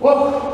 Whoa.